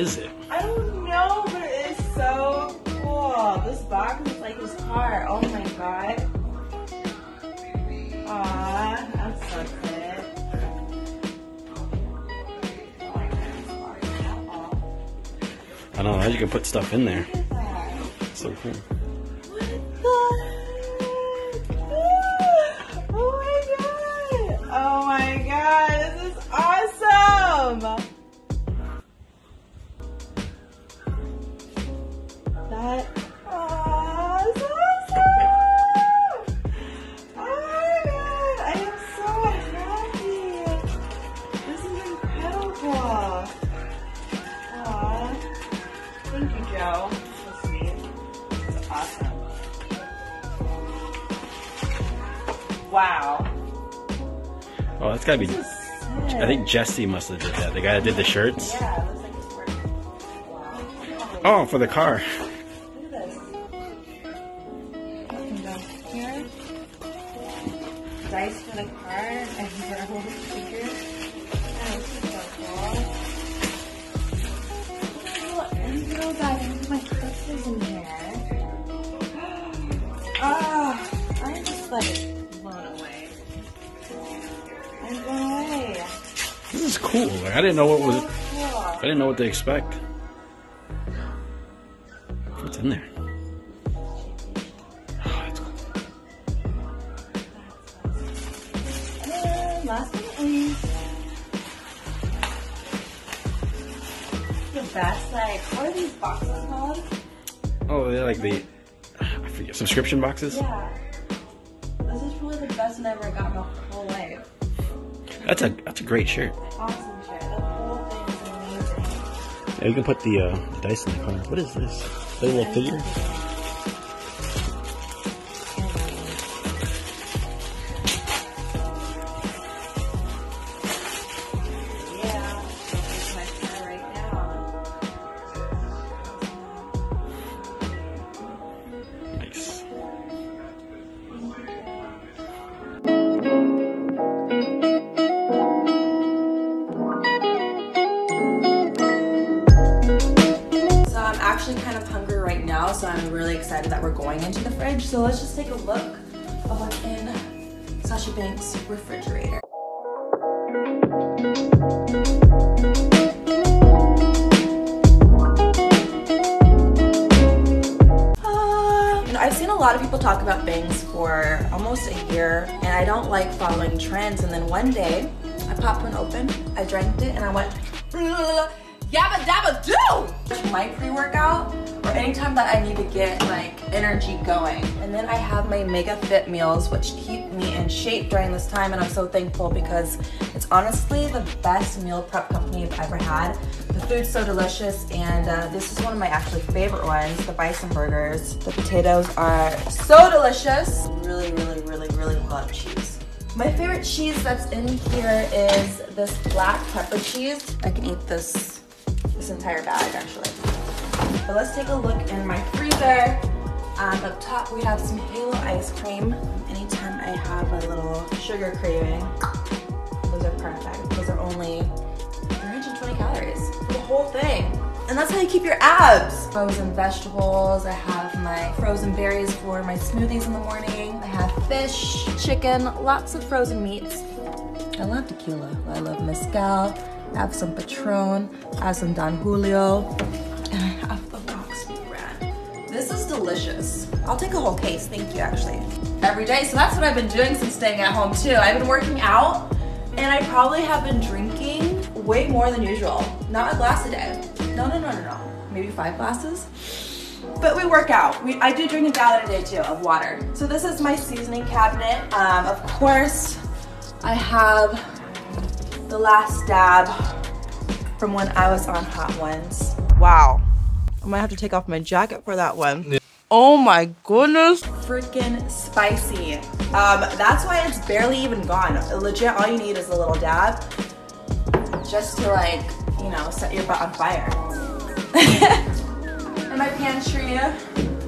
is it? I don't know, but it is so cool. This box is like his car. Oh my god. Aw, that's so good. I don't know. How you can put stuff in there. So cool. Oh, that's gotta be. I think Jesse must have did that. The guy that did the shirts. Yeah, it looks like. Wow. Oh, for the car. Look at this. Looking down here. Dice for the car and your whole. Oh, this is so cool. Look at the little little. My crystals in here. Ah, I'm just like blown cool. Like, I didn't know what was. I didn't know what to expect. What's in there? Oh, that's cool. And last but not least, the best, like, what are these boxes called? Oh, they're like the. I forget. Subscription boxes? Yeah. This is probably the best one I ever got in my whole life. That's a that's a great shirt. Awesome shit. The whole thing is amazing. Yeah, you can put the, uh, the dice in the car. What is this? A little figure? Excited that we're going into the fridge. So let's just take a look in Sasha Banks' refrigerator. Ah, I've seen a lot of people talk about bangs for almost a year, and I don't like following trends. And then one day, I popped one open, I drank it, and I went, yabba dabba do! My pre-workout, or anytime that I need to get like energy going. And then I have my Mega Fit meals, which keep me in shape during this time, and I'm so thankful because it's honestly the best meal prep company I've ever had. The food's so delicious, and uh, this is one of my actually favorite ones, the bison burgers. The potatoes are so delicious. Really, really, really, really love cheese. My favorite cheese that's in here is this black pepper cheese. I can eat this this entire bag actually. But let's take a look in my freezer. Um, up top we have some Halo ice cream. Anytime I have a little sugar craving, those are perfect. Those are only 320 calories for the whole thing. And that's how you keep your abs. Frozen vegetables. I have my frozen berries for my smoothies in the morning. I have fish, chicken, lots of frozen meats. I love tequila. I love mezcal. I have some Patron. I have some Don Julio. Delicious. I'll take a whole case, thank you actually. Every day, so that's what I've been doing since staying at home too. I've been working out and I probably have been drinking way more than usual. Not a glass a day. No, no, no, no, no. Maybe five glasses. But we work out. We, I do drink a gallon a day too of water. So this is my seasoning cabinet. Um, of course, I have the last dab from when I was on Hot Ones. Wow. I might have to take off my jacket for that one. Oh my goodness. Freaking spicy. Um, that's why it's barely even gone. Legit, all you need is a little dab. just to like, you know, set your butt on fire. In my pantry,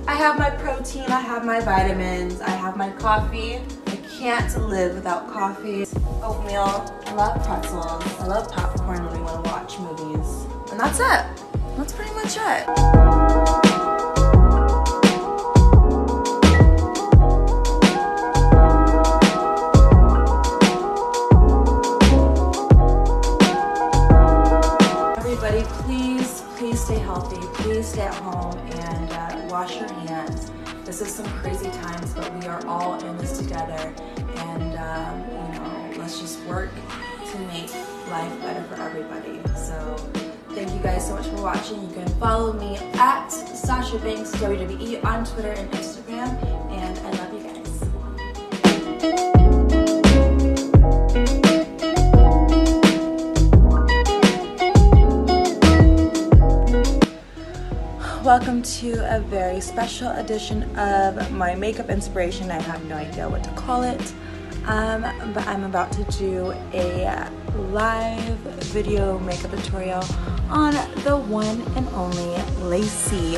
I have my protein, I have my vitamins, I have my coffee. I can't live without coffee. Oatmeal, I love pretzels, I love popcorn when we want to watch movies. And that's it. That's pretty much it. Everybody, please, please stay healthy. Please stay at home and uh, wash your hands. This is some crazy times, but we are all in this together. And, um, you know, let's just work to make life better for everybody. So, thank you guys so much for watching. You can follow me at Sasha Banks WWE on Twitter and Instagram. And I love you guys. Welcome to a very special edition of my makeup inspiration. I have no idea what to call it, um, but I'm about to do a live video makeup tutorial on the one and only Lacey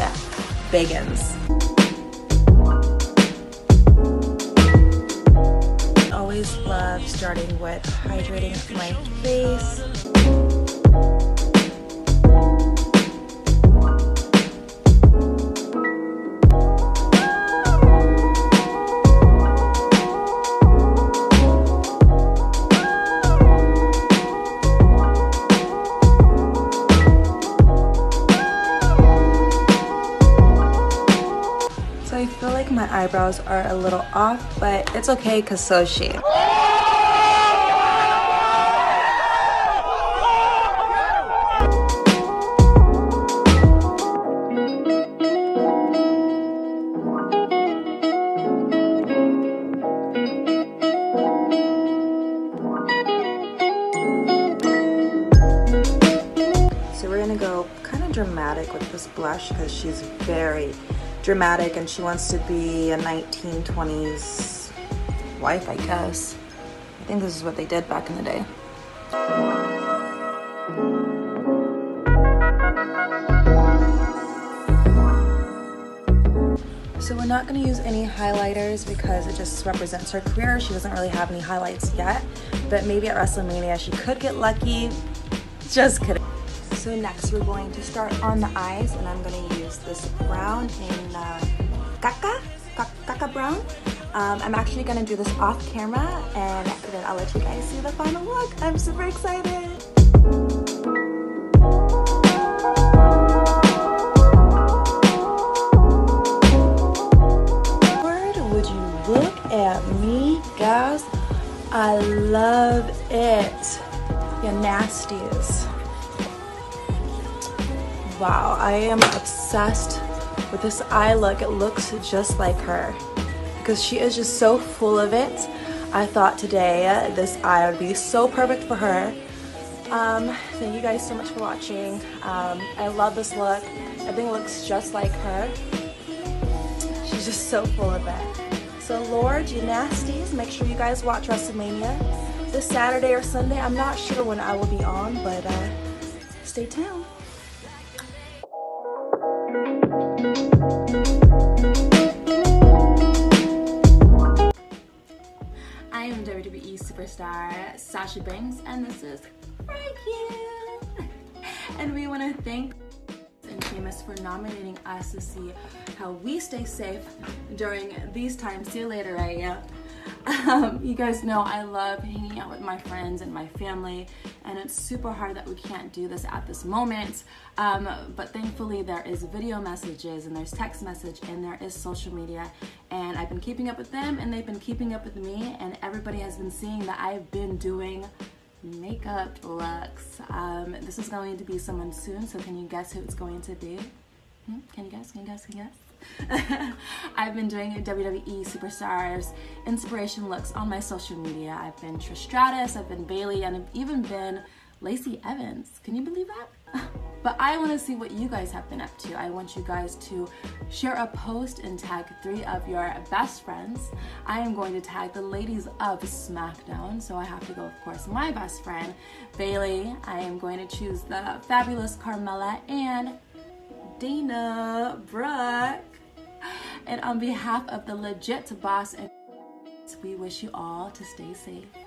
Biggins. Always love starting with hydrating my face. Like my eyebrows are a little off, but it's okay because so she. So we're gonna go kind of dramatic with this blush because she's very dramatic and she wants to be a 1920s wife, I guess. I think this is what they did back in the day. So we're not going to use any highlighters because it just represents her career. She doesn't really have any highlights yet, but maybe at WrestleMania she could get lucky. Just kidding. So next we're going to start on the eyes and I'm going to use this brown in uh, Kaka, Kaka brown. Um, I'm actually to do this off camera and then I'll let you guys see the final look. I'm super excited. Would you look at me, guys? I love it. You nasties. Wow, I am obsessed with this eye look. It looks just like her because she is just so full of it. I thought today uh, this eye would be so perfect for her. Um, thank you guys so much for watching. Um, I love this look. It looks just like her. She's just so full of it. So Lord, you nasties, make sure you guys watch WrestleMania this Saturday or Sunday. I'm not sure when I will be on, but uh, stay tuned. Superstar Sasha Banks, and this is Frank You. And we want to thank and Famous for nominating us to see how we stay safe during these times. See you later, Aya. Um, you guys know I love hanging out with my friends and my family, and it's super hard that we can't do this at this moment. Um, but thankfully, there is video messages, and there's text message, and there is social media. And I've been keeping up with them, and they've been keeping up with me, and everybody has been seeing that I've been doing makeup looks. Um, this is going to be someone soon, so can you guess who it's going to be? Hmm? Can you guess? Can you guess? Can you guess? I've been doing WWE Superstars inspiration looks on my social media. I've been Trish Stratus, I've been Bayley, and I've even been Lacey Evans. Can you believe that? But I want to see what you guys have been up to. I want you guys to share a post and tag three of your best friends. I am going to tag the ladies of SmackDown, so I have to go, of course, my best friend, Bayley. I am going to choose the fabulous Carmella and Dana Brooke. And on behalf of the legit boss, and we wish you all to stay safe